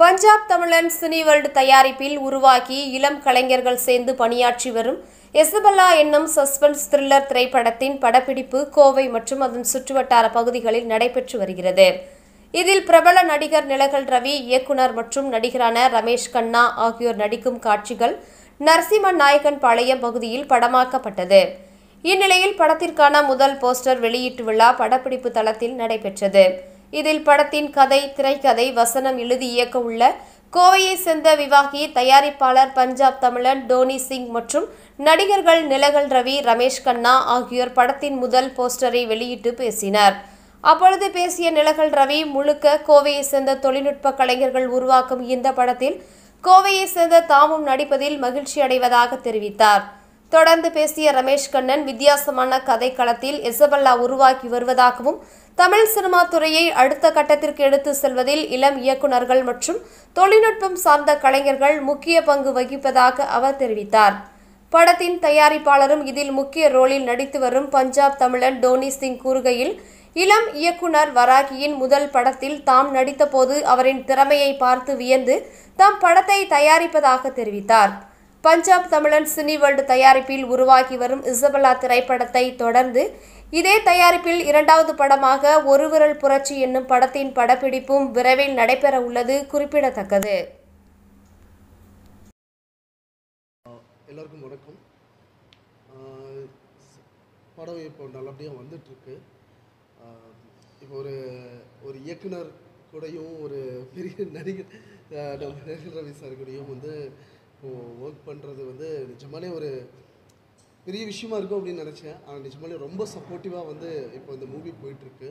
பஞ்சாப் தமிழன் சினிவேர்ல்டு தயாரிப்பில் உருவாக்கி இளம் கலைஞர்கள் சேர்ந்து பணியாற்றி வரும் எசபல்லா என்னும் சஸ்பென்ஸ் த்ரில்லர் திரைப்படத்தின் படப்பிடிப்பு கோவை மற்றும் அதன் சுற்றுவட்டார பகுதிகளில் நடைபெற்று வருகிறது. இதில் பிரபல நடிகர் நிலகல் ரவி இயக்குனர் மற்றும் நடிகரான ரமேஷ் கண்ணா ஆகியோர் நடிக்கும் காட்சிகள் நரசிம்ம நாயகன் பாளையம் பகுதியில் படமாக்கப்பட்டது. இந்நிலையில் படத்திற்கான முதல் போஸ்டர் வெளியீட்டு விழா படப்பிடிப்பு தளத்தில் நடைபெற்றது. இதில் படத்தின் கதை திரைக்கதை வசனம் எழுதி இயக்க உள்ள கோவையை சேர்ந்த விவாகி தயாரிப்பாளர் பஞ்சாப் தமிழன் டோனி சிங் மற்றும் நடிகர்கள் நிலகல் ரவி ரமேஷ் கண்ணா ஆகியோர் படத்தின் முதல் போஸ்டரை வெளியிட்டு பேசினர். அப்பொழுது பேசிய நிலகல் ரவி முழுக்க கோவையை சேர்ந்த தொழில்நுட்ப கலைஞர்கள் உருவாக்கும் இந்த படத்தில் கோவையை சேர்ந்த தாமும் நடிப்பதில் மகிழ்ச்சி அடைவதாக தெரிவித்தார். தொடர்ந்து பேசிய ரமேஷ் கண்ணன் வித்தியாசமான கதைக்களத்தில் எசபல்லா உருவாக்கி வருவதாகவும் தமிழ் சினிமா துறையை அடுத்த கட்டத்திற்கு எடுத்து செல்வதில் இளம் இயக்குனர்கள் மற்றும் தொழில்நுட்பம் சார்ந்த கலைஞர்கள் முக்கிய பங்கு வகிப்பதாக அவர் தெரிவித்தார். படத்தின் தயாரிப்பாளரும் இதில் முக்கிய ரோலில் நடித்து வரும் பஞ்சாப் தமிழன் டோனி சிங் கூறுகையில் இளம் இயக்குனர் வராகியின் முதல் படத்தில் தாம் நடித்தபோது அவரின் திறமையை பார்த்து வியந்து தாம் படத்தை தயாரிப்பதாக தெரிவித்தார். பஞ்சாப் தமிழன் சினிவேர்ல்டு தயாரிப்பில் உருவாகி வரும் இசபெல்லா திரைப்படத்தை தொடர்ந்து இதே தயாரிப்பில் இரண்டாவது படமாக ஒருவிரல் புரட்சி என்னும் படத்தின் படப்பிடிப்பும் விரைவில் நடைபெற உள்ளது குறிப்பிடத்தக்கது. எல்லாருக்கும் வணக்கம். படம் இப்போ நல்லபடியாக வந்துட்டுருக்கு. இப்போ ஒரு ஒரு இயக்குனர் கூடயும் ஒரு பெரிய நடிகர் நம்ம நடிகர் ரவி சார் கூடயும் வந்து ஒர்க் பண்ணுறது வந்து நிஜமாலே ஒரு பெரிய விஷயமா இருக்கும் அப்படின்னு நினச்சேன். ஆனால் நிஜமாலே ரொம்ப சப்போர்ட்டிவாக வந்து இப்போ இந்த மூவி போயிட்டுருக்கு.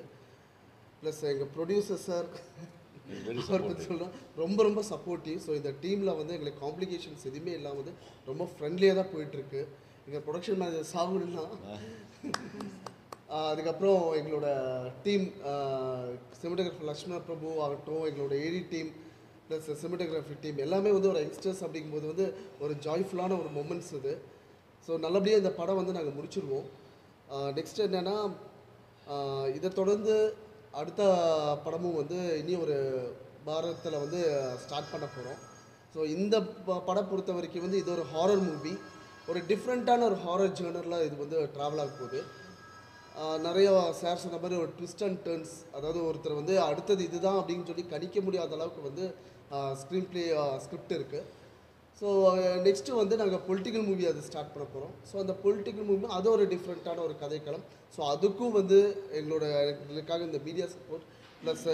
ப்ளஸ் எங்கள் ப்ரொடியூசர் சார் அவர் பற்றி சொல்லணும் ரொம்ப ரொம்ப சப்போர்ட்டிவ் ஸோ இந்த டீமில் வந்து எங்களுக்கு காம்ப்ளிகேஷன்ஸ் எதுவுமே இல்லாமல் வந்து ரொம்ப ஃப்ரெண்ட்லியாக தான் போயிட்டுருக்கு. எங்கள் ப்ரொடக்ஷன் மேனேஜர் சாகுனா அதுக்கப்புறம் எங்களோட டீம் சினிமோட்டோகிராஃபர் லக்ஷ்மண பிரபு ஆகட்டும் எங்களோட AD team plus cinematography team எல்லாமே வந்து ஒரு யங்ஸ்டர்ஸ் அப்படிங்கும்போது வந்து ஒரு ஜாய்ஃபுல்லான ஒரு மொமெண்ட்ஸ் இது. ஸோ நல்லபடியாக இந்த படம் வந்து நாங்கள் முடிச்சிருவோம். நெக்ஸ்ட் என்னென்னா இதை தொடர்ந்து அடுத்த படமும் வந்து இனி ஒரு பாரத்தில் வந்து ஸ்டார்ட் பண்ண போகிறோம் ஸோ இந்த ப- படம் பொறுத்த வரைக்கும் வந்து இது ஒரு ஹாரர் மூவி ஒரு டிஃப்ரெண்ட்டான ஒரு ஹாரர் ஜேர்னரில் இது வந்து ட்ராவல் ஆக போகுது. நிறைய சார் சொன்ன மாதிரி ஒரு ட்விஸ்ட் அண்ட் டர்ன்ஸ் அதாவது ஒருத்தர் வந்து அடுத்தது இதுதான் அப்படின்னு சொல்லி கணிக்க முடியாத அளவுக்கு வந்து ஸ்க்ரீன் ப்ளே ஸ்கிரிப்ட் இருக்குது ஸோ நெக்ஸ்ட்டு வந்து நாங்கள் பொலிட்டிக்கல் மூவி அது ஸ்டார்ட் பண்ண போகிறோம் ஸோ அந்த பொலிட்டிக்கல் மூவி அது ஒரு டிஃப்ரெண்ட்டான ஒரு கதைக்களம். ஸோ அதுக்கும் வந்து எங்களோட எங்களுக்காக இந்த மீடியா சப்போர்ட் ப்ளஸ்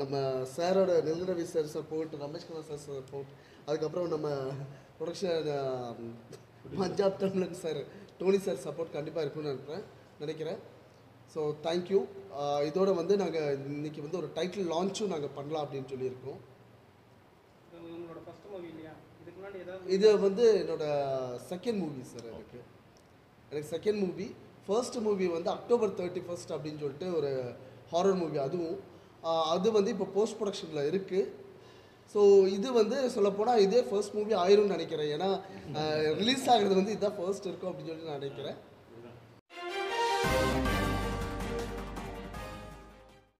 நம்ம சாரோட Nelravi sir support Ramesh Kumar sir support அதுக்கப்புறம் நம்ம ப்ரொடக்ஷன் பஞ்சாப் தமிழன் சார் டோனி சார் சப்போர்ட் கண்டிப்பாக இருக்கும்னு நினைக்கிறேன். நினைக்கிறேன். ஸோ தேங்க்யூ இதோட வந்து நாங்கள் இன்னைக்கு வந்து ஒரு டைட்டில் லான்ச்சும் நாங்கள் பண்ணலாம் அப்படின்னு சொல்லியிருக்கோம் இது வந்து என்னோட செகண்ட் மூவி சார் எனக்கு. எனக்கு செகண்ட் மூவி ஃபர்ஸ்ட் மூவி வந்து அக்டோபர் தேர்ட்டி ஃபர்ஸ்ட் அப்படின்னு சொல்லிட்டு ஒரு ஹாரர் மூவி அதுவும். அது வந்து இப்போ போஸ்ட் ப்ரொடக்ஷனில் இருக்குது ஸோ இது வந்து சொல்லப்போனால் இதே ஃபர்ஸ்ட் மூவி ஆயிரும்னு நினைக்கிறேன். ஏன்னா ரிலீஸ் ஆகுறது வந்து இதுதான் ஃபர்ஸ்ட் இருக்கும் அப்படின்னு சொல்லிட்டு நான் நினைக்கிறேன். Bye.